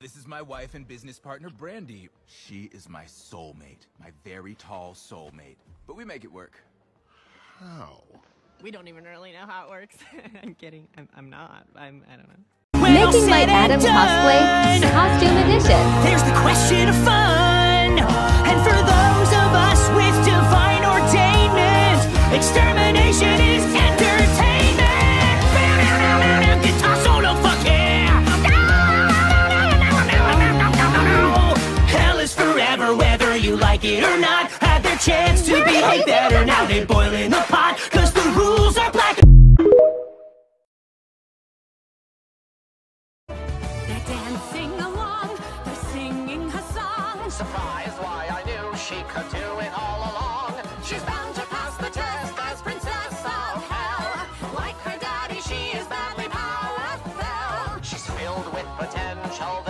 This is my wife and business partner, Brandy. She is my soulmate, my very tall soulmate. But we make it work. How? We don't even really know how it works. I'm kidding. I'm, I'm not. I'm, I don't know. Making my Adam cosplay costume edition. There's the question of fun. And for those of us with divine ordainment, extermination like it or not. Had their chance to behave better, now they boil in the pot. Cause the rules are black. They're dancing along, they're singing her song. Surprised why I knew she could do it all along. She's bound to pass the test as princess of hell. Like her daddy, she is badly powerful. She's filled with potential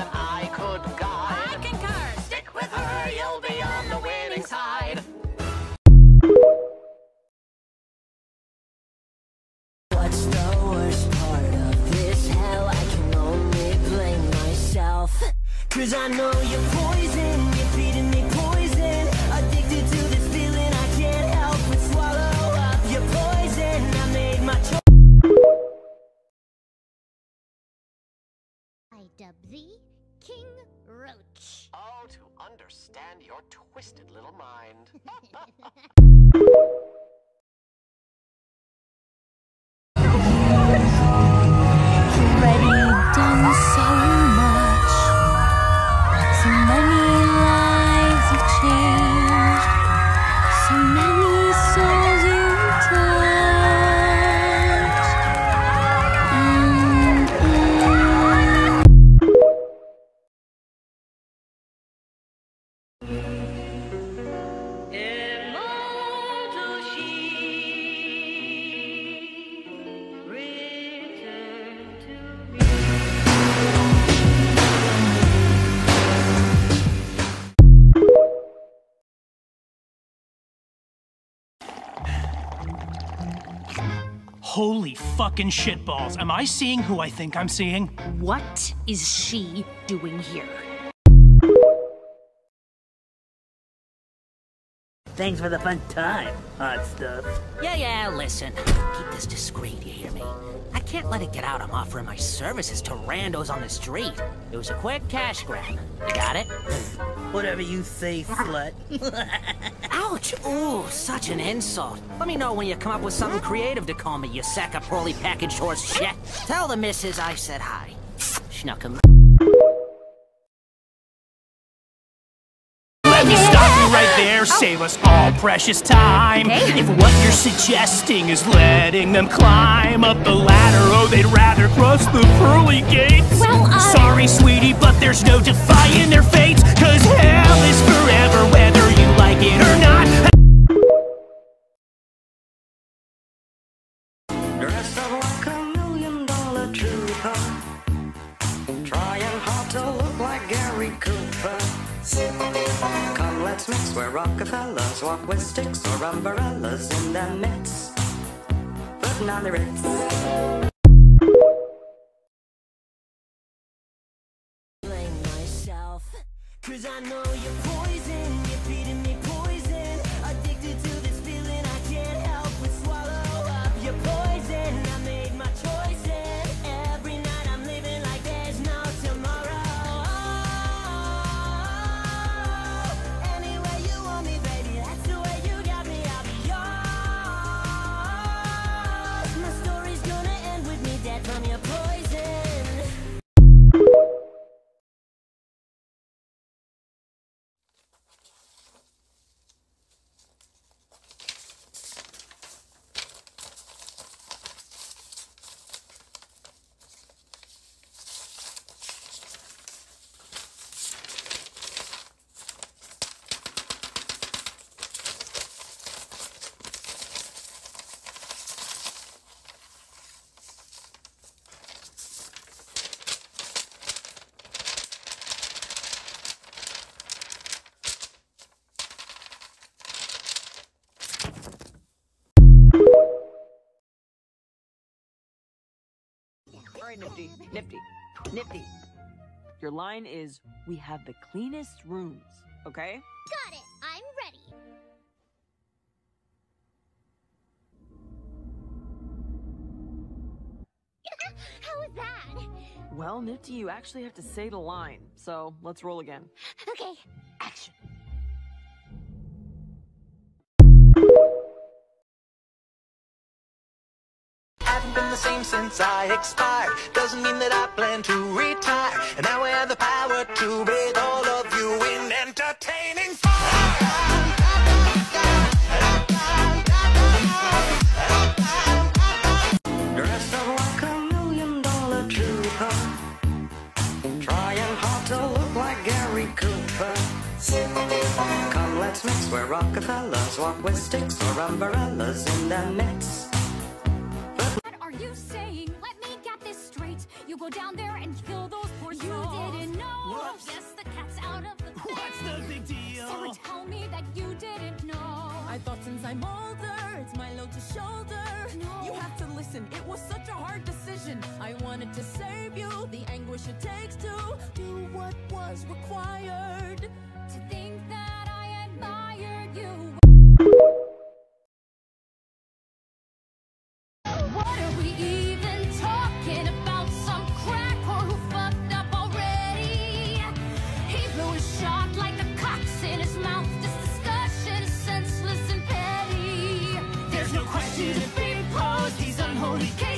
Cause I know you're poison, you're feeding me poison. Addicted to this feeling, I can't help but swallow up your poison. I made my choice. I dub thee King Roach. Oh, to understand your twisted little mind. Holy fucking shitballs. Am I seeing who I think I'm seeing? What is she doing here? Thanks for the fun time, hot stuff. Yeah, yeah, listen. Keep this discreet, you hear me? I can't let it get out I'm offering my services to randos on the street. It was a quick cash grab. You got it? Whatever you say, slut. Ouch! Ooh, such an insult. Let me know when you come up with something creative to call me, you sack of poorly packaged horse shit. Tell the missus I said hi. Schnuckum. Let stop you right save us all precious time. If what you're suggesting is letting them climb up the ladder, oh, they'd rather cross the pearly gates. Well, uh- Sorry, sweetie, but there's no defying their fates. Cause hell is forever, whether you like it or not. Dressed up like a million dollar trouper. Trying hard to look like Gary Cooper. Let's mix where Rockefellers walk with sticks or umbrellas in their midst. Putting on the ritz. blame myself. Cause I know you're poison, Nifty, nifty, nifty. Your line is, we have the cleanest rooms, okay? Got it. I'm ready. How was that? Well, Nifty, you actually have to say the line, so let's roll again. Okay. Action. Haven't been the same since I expired. Doesn't mean that I plan to retire. And now we have the power to bathe all of you in entertaining Cooper. Come, let's mix where Rockefellers walk with sticks or umbrellas in their midst. You saying? Let me get this straight. You go down there and kill those poor You didn't know. Whoops. Yes, the cat's out of the bag. What's the big deal? So tell me that you didn't know. I thought since I'm older, it's my load to shoulder. No. You have to listen, it was such a hard decision. I wanted to save you, the anguish it takes to do what was required. To think that I admired you. These unholy